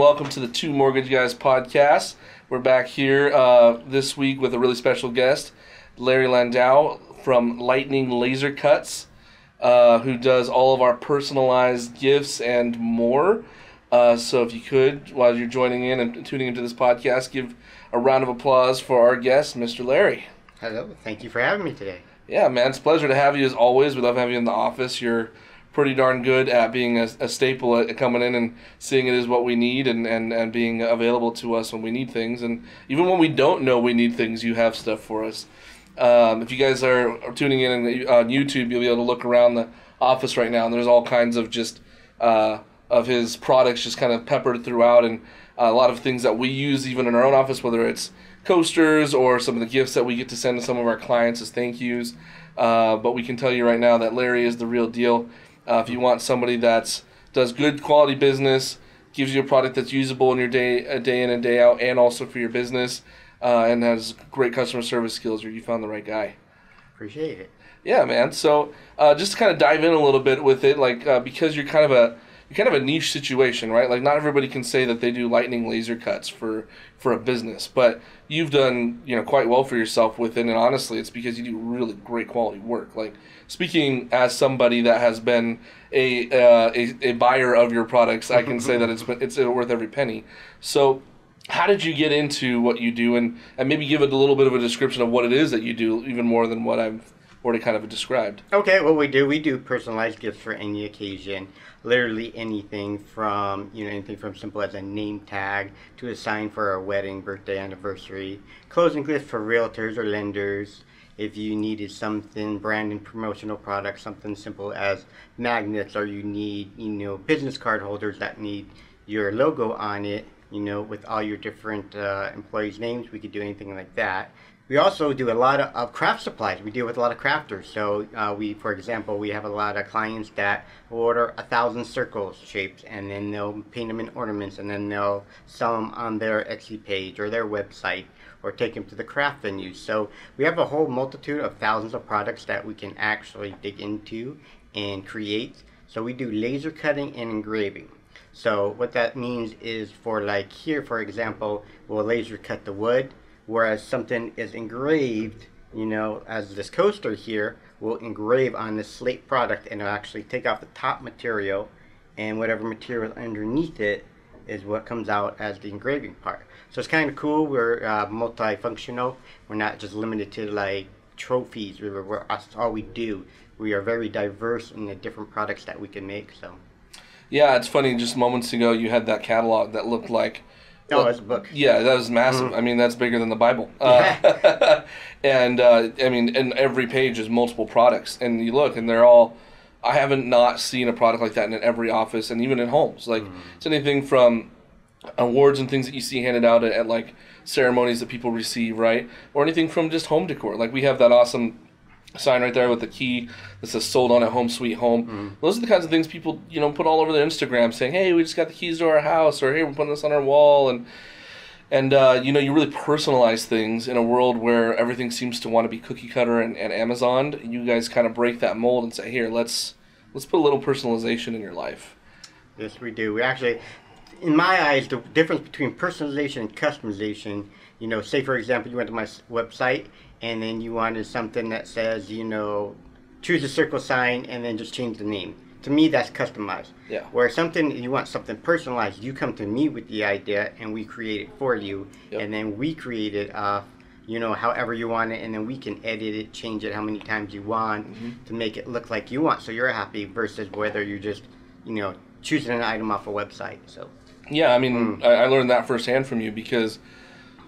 welcome to the Two Mortgage Guys podcast. We're back here uh, this week with a really special guest, Larry Landau from Lightning Laser Cuts, uh, who does all of our personalized gifts and more. Uh, so, if you could, while you're joining in and tuning into this podcast, give a round of applause for our guest, Mr. Larry. Hello, thank you for having me today. Yeah, man, it's a pleasure to have you as always. We love having you in the office. You're pretty darn good at being a, a staple at coming in and seeing it as what we need and, and, and being available to us when we need things. And even when we don't know we need things, you have stuff for us. Um, if you guys are, are tuning in on YouTube, you'll be able to look around the office right now, and there's all kinds of just uh, of his products just kind of peppered throughout, and a lot of things that we use even in our own office, whether it's coasters or some of the gifts that we get to send to some of our clients as thank yous. Uh, but we can tell you right now that Larry is the real deal. Uh, if you want somebody that's does good quality business, gives you a product that's usable in your day a day in and day out, and also for your business, uh, and has great customer service skills, you found the right guy. Appreciate it. Yeah, man. So uh, just to kind of dive in a little bit with it, like uh, because you're kind of a you're kind of a niche situation, right? Like not everybody can say that they do lightning laser cuts for for a business, but you've done you know quite well for yourself within, and honestly, it's because you do really great quality work. Like speaking as somebody that has been a uh, a, a buyer of your products, I can say that it's it's worth every penny. So how did you get into what you do and, and maybe give it a little bit of a description of what it is that you do even more than what i've already kind of described Okay, what we do, we do personalized gifts for any occasion. Literally anything from, you know, anything from simple as a name tag to a sign for a wedding, birthday, anniversary. Closing gifts for realtors or lenders. If you needed something, brand and promotional products, something simple as magnets, or you need, you know, business card holders that need your logo on it, you know, with all your different uh, employees' names, we could do anything like that. We also do a lot of, craft supplies. We deal with a lot of crafters. So uh, we, for example, we have a lot of clients that order a thousand circles shapes, and then they'll paint them in ornaments, and then they'll sell them on their Etsy page or their website, or take them to the craft venues. So we have a whole multitude of thousands of products that we can actually dig into and create. So we do laser cutting and engraving. So what that means is for like here, for example, we'll laser cut the wood, whereas something is engraved, you know, as this coaster here will engrave on this slate product and it'll actually take off the top material and whatever material underneath it is what comes out as the engraving part. So it's kind of cool. We're uh, multifunctional. We're not just limited to like trophies. We're, we're, that's all we do. We are very diverse in the different products that we can make. So. yeah it's funny just moments ago you had that catalog that looked like Oh, it's a book. yeah that was massive. I mean that's bigger than the bible. Uh, and uh, i mean and every page is multiple products. And you look and they're all i haven't not seen a product like that in every office and even in homes. Like it's anything from awards and things that you see handed out at, at like ceremonies that people receive right? Or anything from just home decor. Like we have that awesome sign right there with the key that says sold on at home sweet home. Those are the kinds of things people you know put all over their instagram saying hey we just got the keys to our house or hey we're putting this on our wall and and uh, you know you really personalize things in a world where everything seems to want to be cookie cutter and, and amazon you guys kind of break that mold and say here let's let's put a little personalization in your life. Yes, we do. We actually, in my eyes, the difference between personalization and customization, you know, say for example, you went to my website and then you wanted something that says, you know, choose a circle sign and then just change the name. To me, that's customized. Yeah. Where something you want something personalized, you come to me with the idea and we create it for you, Yep. and then we create it off, you know, however you want it, and then we can edit it, change it how many times you want Mm-hmm. to make it look like you want, so you're happy. Versus whether you just, you know, choosing an item off a website. So. Yeah, I mean, I, I learned that firsthand from you because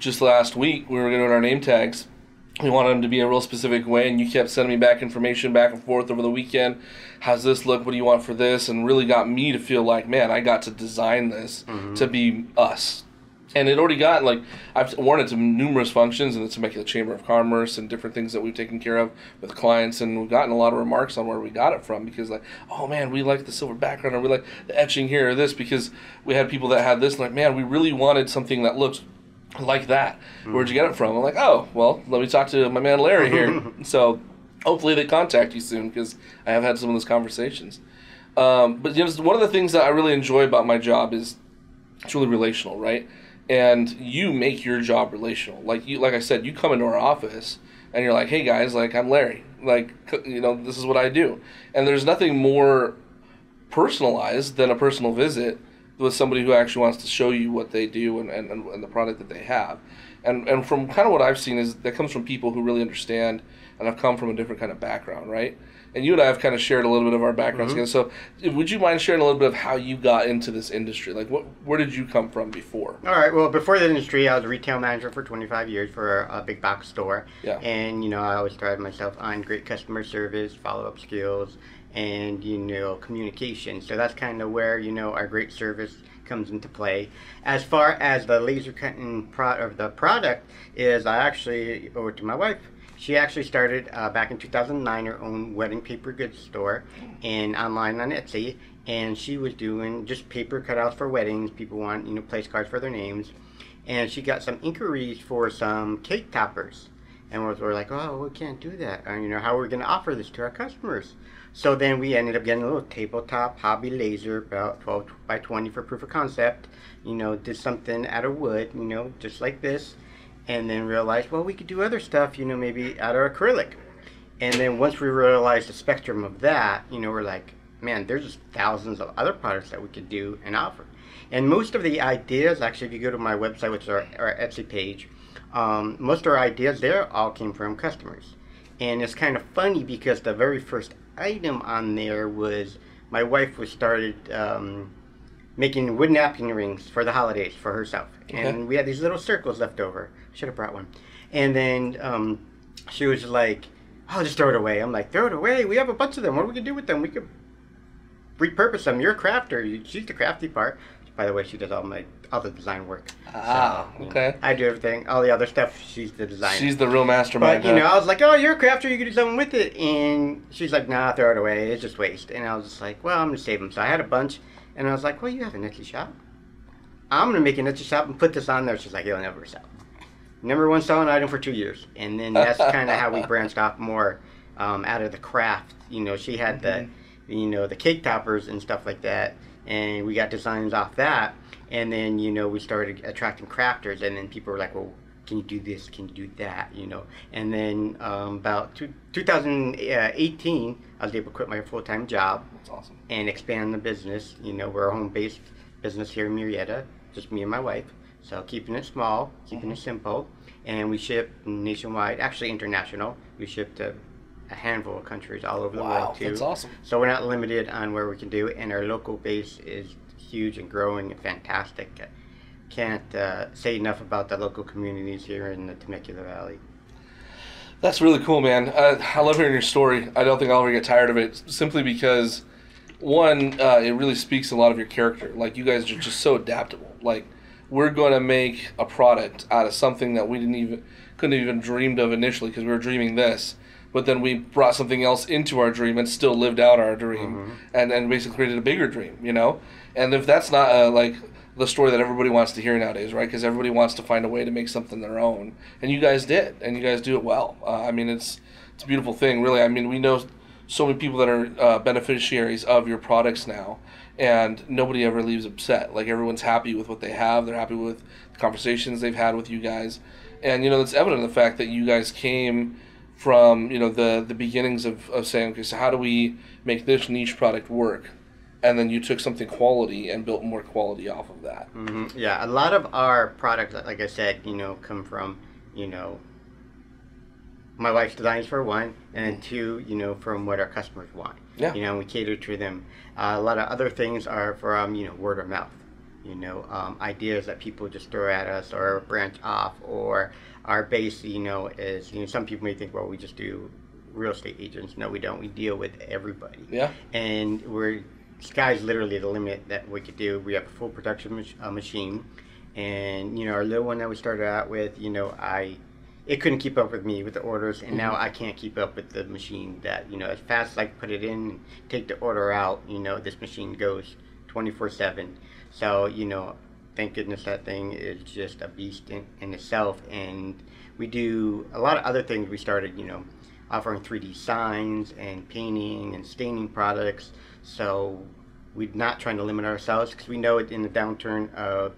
just last week we were doing our name tags. We wanted them to be a real specific way, and you kept sending me back information back and forth over the weekend. How's this look? What do you want for this? And really got me to feel like, man, I got to design this mm-hmm. to be us. And it already got like I've worn it to numerous functions, and it's to make the Chamber of Commerce and different things that we've taken care of with clients, and we've gotten a lot of remarks on where we got it from because like, oh man, we like the silver background, or we like the etching here or this because we had people that had this, like, man, we really wanted something that looks like that. Where'd you get it from? I'm like, oh, well, let me talk to my man Larry here. so hopefully they contact you soon because I have had some of those conversations. Um, but you know, one of the things that I really enjoy about my job is It's really relational, right? And you make your job relational. Like you, like I said, you come into our office and you're like, "Hey guys, like I'm Larry. Like you know, this is what I do." And there's nothing more personalized than a personal visit with somebody who actually wants to show you what they do and, and, and the product that they have. And and from kind of what I've seen is that comes from people who really understand and have come from a different kind of background, right? and you and I have kind of shared a little bit of our backgrounds mm-hmm. together. So, would you mind sharing a little bit of how you got into this industry? Like, what where did you come from before? All right. Well, before the industry, I was a retail manager for 25 years for a, big box store. Yeah. And you know, I always prided myself on great customer service, follow up skills, and you know, communication. So that's kind of where you know our great service comes into play. As far as the laser cutting pro- of the product is, I actually owe it to my wife she actually started uh, back in 2009 her own wedding paper goods store and online on Etsy. And she was doing just paper cutouts for weddings. People want, you know, place cards for their names. And she got some inquiries for some cake toppers. And we were like, oh, we can't do that. Or, you know, how are we going to offer this to our customers? So then we ended up getting a little tabletop hobby laser, about 12 by 20 for proof of concept. You know, did something out of wood, you know, just like this and then realized, well, we could do other stuff, you know, maybe out of acrylic. And then once we realized the spectrum of that, you know, we're like, man, there's just thousands of other products that we could do and offer. And most of the ideas, actually, if you go to my website, which is our, our Etsy page, um, most of our ideas there all came from customers. And it's kind of funny because the very first item on there was my wife was started um, making wood napkin rings for the holidays for herself. Okay. And we had these little circles left over. Should have brought one. And then um, she was like, I'll just throw it away. I'm like, throw it away. We have a bunch of them. What are we to do with them? We could repurpose them. You're a crafter. She's the crafty part. By the way, she does all my all the design work. Ah, so, okay. I do everything. All the other stuff, she's the designer. She's the real mastermind. But you know, I was like, "Oh, you're a crafter. You can do something with it." And she's like, "Nah, throw it away. It's just waste." And I was just like, "Well, I'm gonna save them." So I had a bunch, and I was like, "Well, you have an Etsy shop. I'm gonna make an Etsy shop and put this on there." She's like, "It'll never sell." number one selling item for two years, and then that's kind of how we branched off more um, out of the craft. You know, she had mm-hmm. the, you know, the cake toppers and stuff like that, and we got designs off that, and then you know we started attracting crafters, and then people were like, well. Can you do this? Can you do that? You know, and then um, about two, 2018, I was able to quit my full time job. That's awesome. And expand the business. You know, we're a home based business here in Murrieta, just me and my wife so keeping it small, keeping mm-hmm. it simple, and we ship nationwide, actually international. We ship to a handful of countries all over the wow, world too. That's awesome. So we're not limited on where we can do, and our local base is huge and growing and fantastic. Can't uh, say enough about the local communities here in the Temecula Valley. That's really cool, man. Uh, I love hearing your story. I don't think I'll ever get tired of it, simply because one, uh, it really speaks a lot of your character. Like you guys are just so adaptable. Like we're going to make a product out of something that we didn't even couldn't even dreamed of initially because we were dreaming this but then we brought something else into our dream and still lived out our dream mm-hmm. and, and basically created a bigger dream you know and if that's not uh, like the story that everybody wants to hear nowadays right? Because everybody wants to find a way to make something their own. And you guys did and you guys do it well. Uh, i mean it's it's a beautiful thing really. I mean we know so many people that are uh, beneficiaries of your products now and nobody ever leaves upset. Like everyone's happy with what they have. They're happy with the conversations they've had with you guys, and you know that's evident in the fact that you guys came from you know the the beginnings of, of saying okay so how do we make this niche product work and then you took something quality and built more quality off of that mm-hmm. yeah a lot of our products like i said you know come from you know my wife's designs for one, and then two, you know, from what our customers want. Yeah. You know, we cater to them. Uh, a lot of other things are from you know word of mouth. You know, um, ideas that people just throw at us or branch off, or our base, you know, is you know some people may think, well, we just do real estate agents. No, we don't. We deal with everybody. Yeah. And we're sky's literally the limit that we could do. We have a full production mach- uh, machine, and you know our little one that we started out with. You know, I it couldn't keep up with me with the orders, and mm-hmm. now I can't keep up with the machine. That you know, as fast as I put it in, take the order out, you know, this machine goes twenty four seven. So you know, thank goodness that thing is just a beast in, in itself. And we do a lot of other things. We started, you know, offering three D signs and painting and staining products. So we're not trying to limit ourselves because we know it in the downturn of,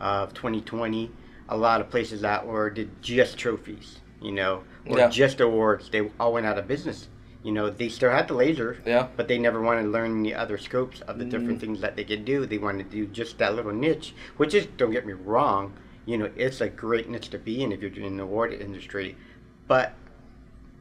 of 2020, a lot of places that were did just trophies, you know, or Yeah. just awards. They all went out of business. You know, they still had the laser, Yeah. but they never wanted to learn the other scopes of the different mm. things that they could do. They wanted to do just that little niche, which is, don't get me wrong, you know, it's a great niche to be in if you're in the award industry. But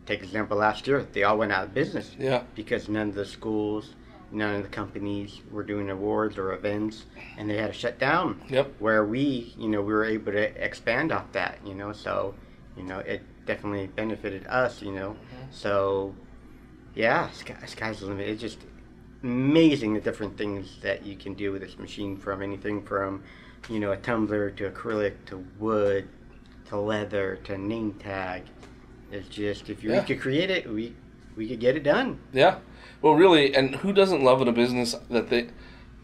take example last year, they all went out of business Yeah. because none of the schools, none of the companies were doing awards or events, and they had to shut down. Yep. Where we, you know, we were able to expand off that, you know, so, you know, it definitely benefited us, you know. Mm-hmm. So, yeah, sky, sky's the limit. It's just amazing the different things that you can do with this machine from anything from, you know, a tumbler to acrylic to wood to leather to name tag. It's just if you Yeah. could create it, we we could get it done. Yeah. Well, really, and who doesn't love a business that they,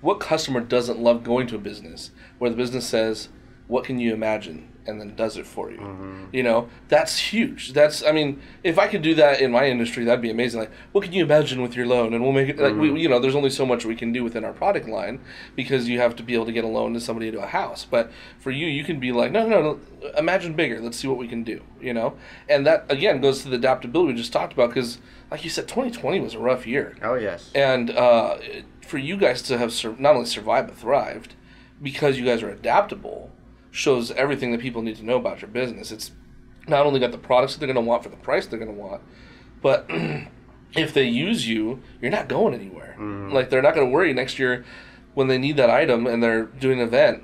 what customer doesn't love going to a business where the business says, "What can you imagine?" And then does it for you. You know, that's huge. That's, I mean, if I could do that in my industry, that'd be amazing. Like, what can you imagine with your loan? And we'll make it like we, you know, there's only so much we can do within our product line because you have to be able to get a loan to somebody to a house. But for you, you can be like, no, no, no, imagine bigger. Let's see what we can do. You know, and that again goes to the adaptability we just talked about because, like you said, 2020 was a rough year. Oh yes. And uh, for you guys to have sur- not only survived but thrived, because you guys are adaptable, shows everything that people need to know about your business. It's not only got the products that they're going to want for the price they're going to want, but if they use you, you're not going anywhere. Mm-hmm. Like they're not going to worry next year when they need that item and they're doing an event.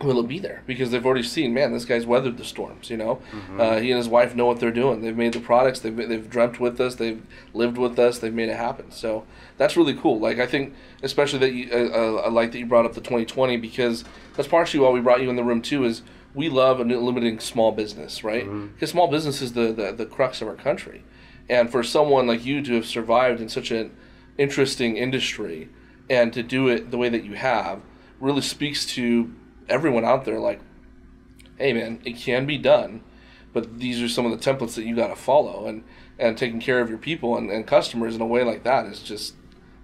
Will it be there? Because they've already seen, man, this guy's weathered the storms. You know, uh, he and his wife know what they're doing. They've made the products. They've they've dreamt with us. They've lived with us. They've made it happen. So that's really cool. Like I think, especially that you, uh, uh, I like that you brought up the 2020 because that's partially why we brought you in the room too. Is we love a limiting small business, right? Because small business is the, the the crux of our country, and for someone like you to have survived in such an interesting industry and to do it the way that you have really speaks to everyone out there like hey man it can be done but these are some of the templates that you got to follow and and taking care of your people and, and customers in a way like that is just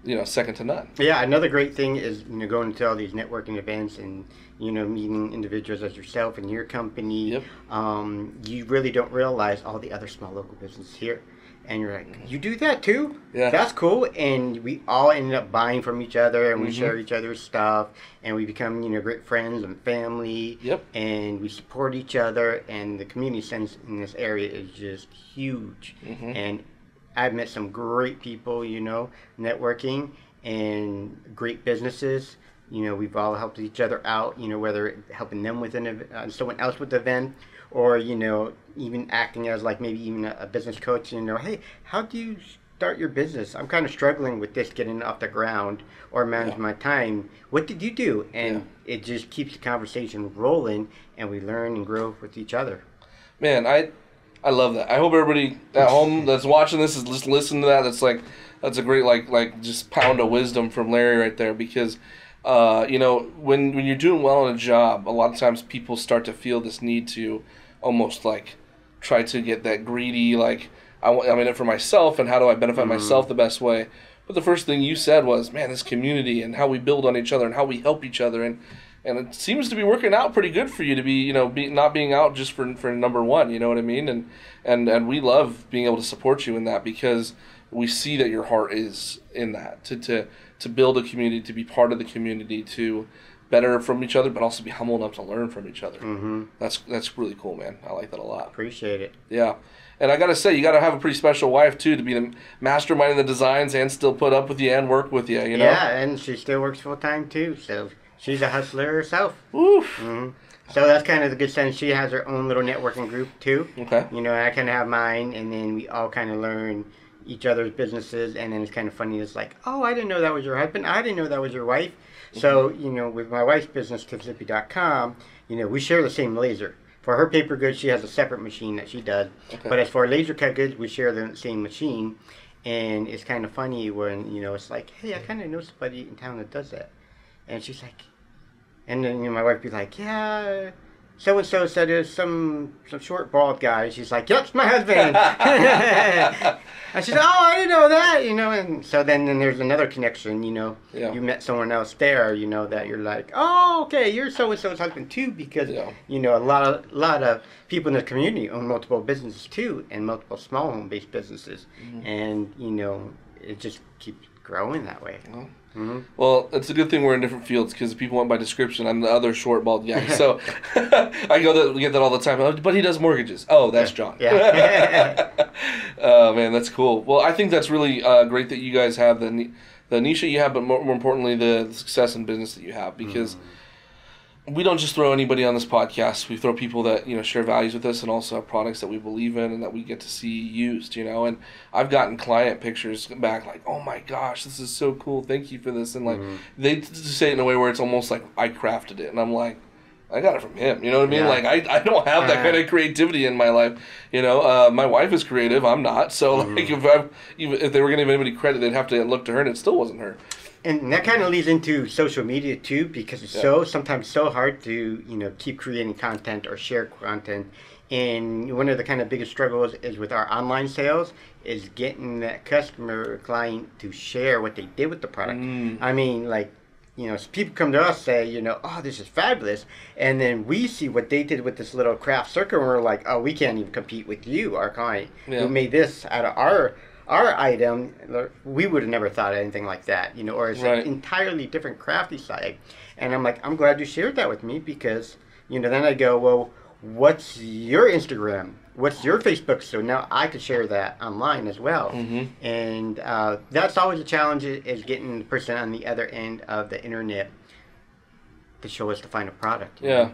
you know second to none Yeah, another great thing is you know going to all these networking events and you know meeting individuals as yourself and your company. Yep. Um, you really don't realize all the other small local businesses here, and you're like, you do that too? Yeah. That's cool. And we all ended up buying from each other, and we Mhm. share each other's stuff, and we become you know great friends and family. Yep. And we support each other, and the community sense in this area is just huge. Mhm. And I've met some great people, you know, networking and great businesses. You know, we've all helped each other out, you know, whether helping them with an ev- uh, someone else with the event or, you know, even acting as like maybe even a, a business coach, and you know, hey, how do you start your business? I'm kind of struggling with this getting off the ground or manage Yeah. my time. What did you do? And it just keeps the conversation rolling and we learn and grow with each other. man i i love that i hope everybody at home that's watching this is just listen to that that's like that's a great like like just pound of wisdom from larry right there because uh, you know when when you're doing well in a job a lot of times people start to feel this need to almost like try to get that greedy like I want, I'm in it for myself and how do I benefit myself the best way. But the first thing you said was, man, this community and how we build on each other and how we help each other and and it seems to be working out pretty good for you to be you know be, not being out just for for number one. You know what I mean? And and and we love being able to support you in that because we see that your heart is in that to to to build a community, to be part of the community, to better from each other, but also be humble enough to learn from each other. Mm-hmm. That's that's really cool, man. I like that a lot. Appreciate it. Yeah. And I gotta say, you gotta have a pretty special wife too to be the masterminding the designs and still put up with you and work with you. You know. Yeah, and she still works full time too, so she's a hustler herself. Woof. hmm So that's kind of the good sense. She has her own little networking group too. Okay. You know, I kind of have mine, and then we all kind of learn each other's businesses, and then it's kind of funny. It's like, oh, I didn't know that was your husband. I didn't know that was your wife. Mm-hmm. So you know, with my wife's business, TipSlippy.com, you know, we share the same laser. For her paper goods, she has a separate machine that she does. Okay. But as for laser cut goods, we share the same machine. And it's kind of funny when, you know, it's like, hey, I kind of know somebody in town that does that. And she's like, and then you know, my wife be like, yeah, so and so said there's some some short bald guy. She's like, "Yep, it's my husband." I said, "Oh, I didn't know that," you know. And so then, then there's another connection. You know, Yeah. you met someone else there. You know that you're like, "Oh, okay, you're so and so's husband too," because Yeah. you know a lot of lot of people in the community own multiple businesses too, and multiple small home based businesses, Mm-hmm. and you know it just keeps growing that way. Well, hmm Well, it's a good thing we're in different fields because people want by description. I'm the other short bald guy, so I go that we get that all the time. Oh, but he does mortgages. Oh, that's John. Yeah. oh man, that's cool. Well, I think that's really uh, great that you guys have the the niche that you have, but more, more importantly, the, the success in business that you have because. We don't just throw anybody on this podcast. We throw people that you know share values with us, and also have products that we believe in and that we get to see used. You know, and I've gotten client pictures back like, "Oh my gosh, this is so cool! Thank you for this." And like, they say it in a way where it's almost like I crafted it, and I'm like, I got it from him. You know what I mean? Yeah. Like I, I don't have that kind of creativity in my life. You know, uh, my wife is creative. I'm not. So like if I even if they were gonna give anybody credit, they'd have to look to her, and it still wasn't her. And that kind of leads into social media too, because it's Yeah. so sometimes so hard to you know keep creating content or share content. And one of the kind of biggest struggles is with our online sales is getting that customer or client to share what they did with the product. Mm. I mean, like you know, people come to us say, you know, oh, this is fabulous, and then we see what they did with this little craft circle, and we're like, oh, we can't even compete with you, our client, Yeah. who made this out of our our item. We would have never thought of anything like that, you know, or it's Right. an entirely different crafty side. And I'm like, I'm glad you shared that with me because, you know, then I go, well, what's your Instagram? What's your Facebook? So now I could share that online as well. Mhm. And uh, that's always a challenge is getting the person on the other end of the internet to show us the final product. Yeah. know?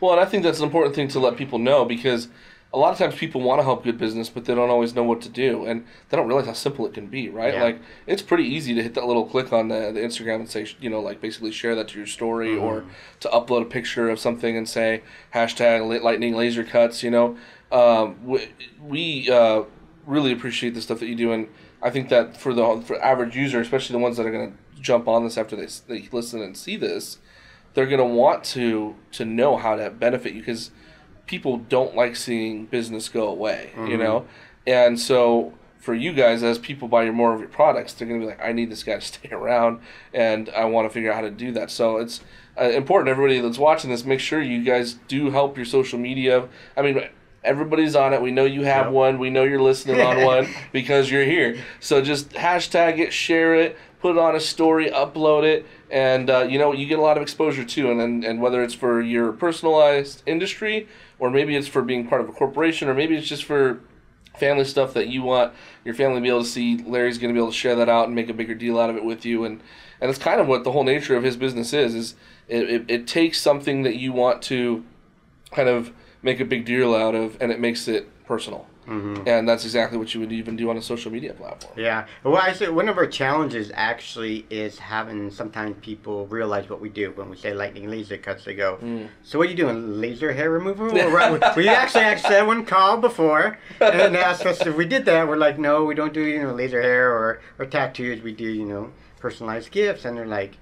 Well, and I think that's an important thing to let people know because a lot of times people want to help good business, but they don't always know what to do, and they don't realize how simple it can be, right? Yeah. Like it's pretty easy to hit that little click on the, the Instagram and say, you know, like basically share that to your story or to upload a picture of something and say hashtag lightning laser cuts. You know, um, we, we uh, really appreciate the stuff that you do, and I think that for the for average user, especially the ones that are going to jump on this after they, they listen and see this, they're going to want to to know how to benefit you because people don't like seeing business go away you know? And so for you guys as people buy your more of your products they're going to be like i need this guy to stay around and i want to figure out how to do that. So it's uh, important everybody that's watching this make sure you guys do help your social media. I mean everybody's on it. We know you have Yep. one. We know you're listening on one because you're here. So just hashtag it share it put it on a story upload it and uh, you know you get a lot of exposure too and, and and whether it's for your personalized industry or maybe it's for being part of a corporation or maybe it's just for family stuff that you want your family to be able to see. Larry's going to be able to share that out and make a bigger deal out of it with you. And and it's kind of what the whole nature of his business is is it, it, it takes something that you want to kind of make a big deal out of and it makes it personal Mhm. and that's exactly what you would even do on a social media platform Yeah. Well, I say one of our challenges actually is having sometimes people realize what we do when we say lightning laser cuts. They go, Mm. "So what are you doing? Laser hair removal?" We actually actually had one call before and asked us if we did that. We're like, "No, we don't do you know laser hair or or tattoos. We do you know personalized gifts." And they're like,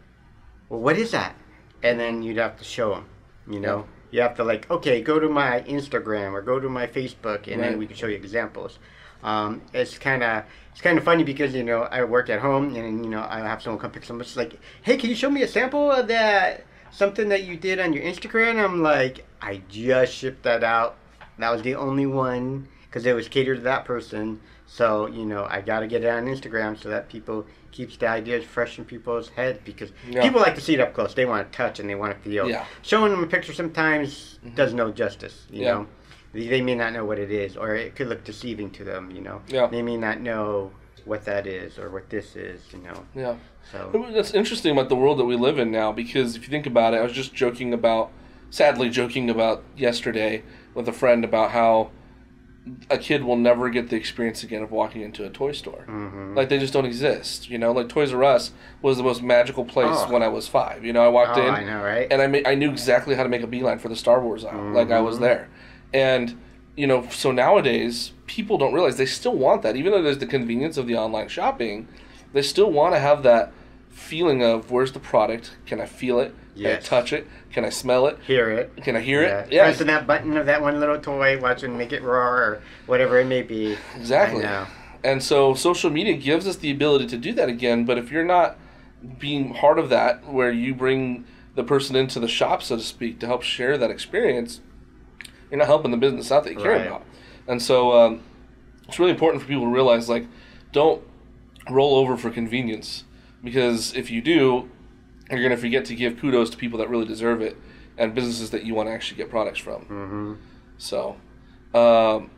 "Well, what is that?" And then you'd have to show them. You know, you have to like, okay, go to my Instagram or go to my Facebook, and Right. then we can show you examples. Um, it's kind of it's kind of funny because you know I work at home and you know I have someone come pick something. It's like, hey, can you show me a sample of that something that you did on your Instagram? I'm like, I just shipped that out. That was the only one because it was catered to that person. So you know I got to get it on Instagram so that people keeps the ideas fresh in people's head because Yeah. people like to see it up close. They want to touch and they want to feel. Yeah. Showing them a picture sometimes mm-hmm. does no justice. You Yeah. know they they may not know what it is, or it could look deceiving to them. You know, Yeah. they may not know what that is or what this is. You know, yeah so That's interesting about the world that we live in now because if you think about it, I was just joking about, sadly joking about yesterday with a friend about how a kid will never get the experience again of walking into a toy store. mhm. Like they just don't exist, you know. Like Toys R Us was the most magical place Oh. when I was five. You know, I walked oh, in I know, right? and I ma- I knew exactly how to make a beeline for the Star Wars aisle. Like I was Mhm. there, and you know, so nowadays people don't realize they still want that, even though there's the convenience of the online shopping, they still want to have that feeling of where's the product? Can I feel it? Yes. touch it? Can I smell it? Hear it. Can I hear Yeah. it? Yeah, Pressing that button of that one little toy, watching make it roar or whatever it may be. exactly. I. And so social media gives us the ability to do that again. But if you're not being part of that, where you bring the person into the shop, so to speak, to help share that experience, you're not helping the business out that you care Right. about. And so um, it's really important for people to realize, like, don't roll over for convenience, because if you do, you're going to forget to give kudos to people that really deserve it and businesses that you want to actually get products from. hmm So, um,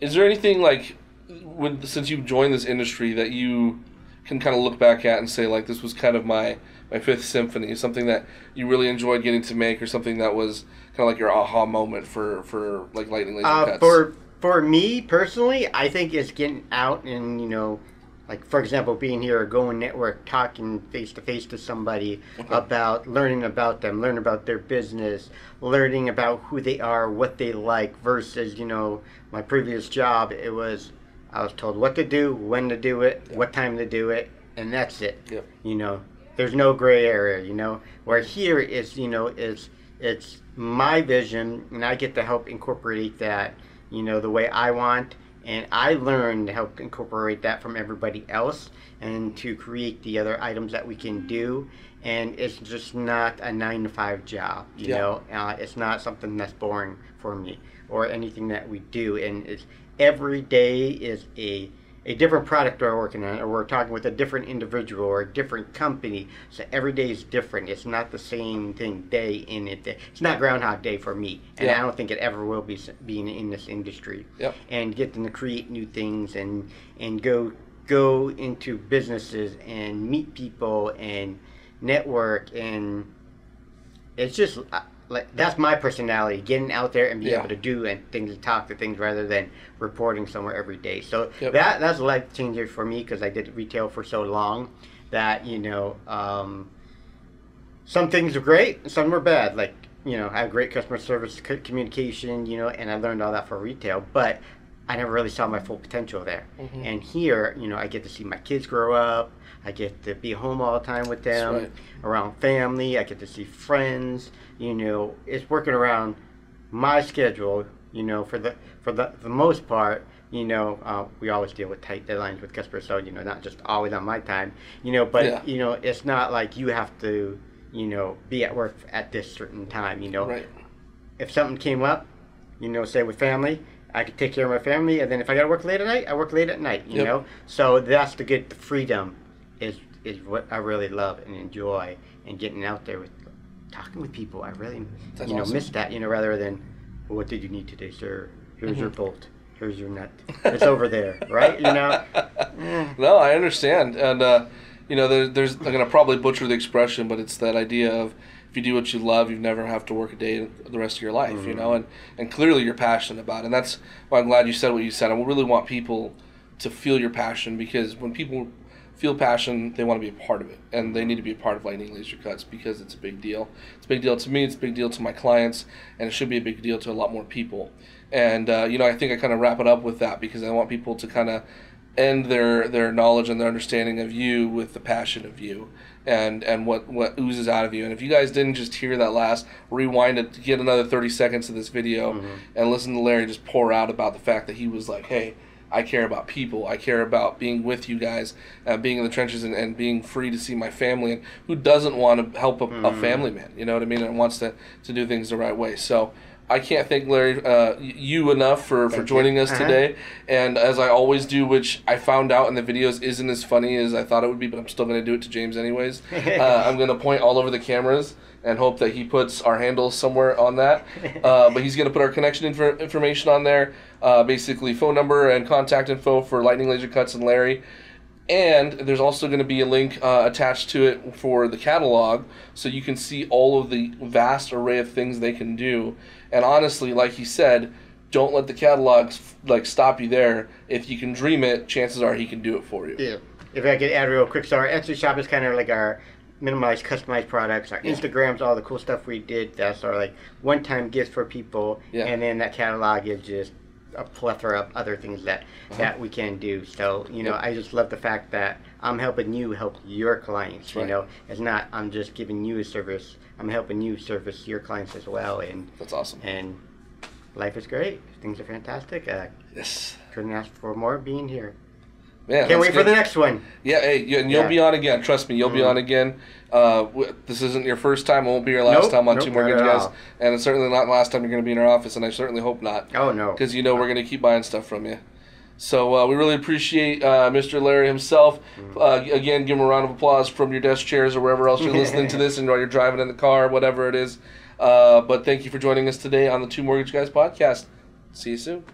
is there anything like, when, since you've joined this industry, that you can kind of look back at and say, like, this was kind of my my fifth symphony, something that you really enjoyed getting to make, or something that was kind of like your aha moment for for like lightning laser Uh, cuts? for for me personally, I think it's getting out and you know, like for example, being here, going network, talking face to face to somebody Okay. about learning about them, learning about their business, learning about who they are, what they like, versus you know my previous job. It was I was told what to do, when to do it, what time to do it, and that's it. Yep. You know, there's no gray area. You know, where here is you know is it's my vision, and I get to help incorporate that. You know, the way I want, and I learn to help incorporate that from everybody else, and to create the other items that we can do. And it's just not a nine to five job. You Yeah. know, uh, it's not something that's boring for me or anything that we do. And it's every day is a a different product we're working on, or we're talking with a different individual or a different company. So every day is different. It's not the same thing day in it. It's not Groundhog Day for me, and Yeah. I don't think it ever will be being in this industry. Yep. And getting to create new things and and go go into businesses and meet people and network and it's just uh, like that's my personality getting out there and being Yeah. able to do and things and talk to things rather than reporting somewhere every day so Yep. that that's a life changer for me because i did retail for so long that you know um, some things are great and some are bad like you know i have great customer service c- communication you know and i learned all that for retail but i never really saw my full potential there Mhm. and here you know i get to see my kids grow up i get to be home all the time with them right. around family. I get to see friends. You know, it's working around my schedule. You know, for the for the, the most part. You know, uh, we always deal with tight deadlines with customers, so you know, not just always on my time. You know, but Yeah. you know, it's not like you have to, you know, be at work at this certain time. You know, Right. if something came up, you know, say with family, I could take care of my family, and then if I got to work late at night, I work late at night. You Yep. know, so that's the good. The freedom is is what I really love and enjoy, and getting out there with talking with people. I really, That's you know, awesome. miss that. You know, rather than, well, what did you need today, sir? Here's your Mhm. bolt. Here's your nut. It's over there, right? You know. No, I understand, and uh, you know, there, there's I'm gonna probably butcher the expression, but it's that idea of if you do what you love, you never have to work a day the rest of your life, you Mhm. know, and and clearly you're passionate about it, and that's why I'm glad you said what you said. I really want people to feel your passion because when people feel passion, they want to be a part of it, and they need to be a part of Lightning Laser Cuts because it's a big deal. It's a big deal to me. It's a big deal to my clients, and it should be a big deal to a lot more people. And uh, you know, I think I kind of wrap it up with that because I want people to kind of end their their knowledge and their understanding of you with the passion of you and and what what oozes out of you and if you guys didn't just hear that last rewind it get another 30 seconds of this video Mhm. and listen to larry just pour out about the fact that he was like hey i care about people i care about being with you guys uh, being in the trenches and, and being free to see my family and who doesn't want to help a, a Mhm. family man you know what i mean and wants to to do things the right way so I can't thank Larry uh, you enough for, for Thank you. joining us Uh-huh. today. And as I always do, which I found out in the videos isn't as funny as I thought it would be, but I'm still going to do it to James anyways. Uh, I'm going to point all over the cameras and hope that he puts our handles somewhere on that. Uh, but he's going to put our connection info- information on there, uh, basically phone number and contact info for Lightning Laser Cuts and Larry. And there's also going to be a link uh, attached to it for the catalog, so you can see all of the vast array of things they can do. And honestly, like he said, don't let the catalogs like stop you there. If you can dream it, chances are he can do it for you. Yeah. If I could add real quick, so our Etsy shop is kind of like our minimalized, customized products. Our Yeah. Instagrams, all the cool stuff we did. That's our like one-time gifts for people. Yeah. And then that catalog is just a plethora of other things that Uh-huh. that we can do. So you know. I just love the fact that I'm helping you help your clients. You know, it's not I'm just giving you a service. I'm helping you service your clients as well, and That's awesome. and life is great. Things are fantastic. Uh, Yes. couldn't ask for more being here. Man, Can't wait for the next one. Yeah, hey, you, and you'll Yeah. be on again. Trust me, you'll be Mhm. on again. Uh, w- this isn't your first time. It won't be your last Nope, time on nope, Two Mortgage Guys, all. and it's certainly not the last time you're going to be in our office. And I certainly hope not, Oh no. because you know we're going to keep buying stuff from you. So uh, we really appreciate uh, Mr. Larry himself. Mm-hmm. Uh, again, give him a round of applause from your desk chairs or wherever else you're listening to this, and while you're driving in the car, whatever it is. Uh, but thank you for joining us today on the Two Mortgage Guys podcast. See you soon.